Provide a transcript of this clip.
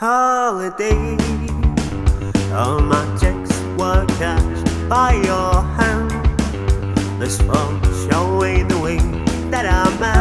holiday. All my checks were cashed by your hand. This phone showing the way that I'm at.